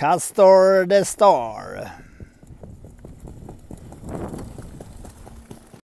Castor the Star.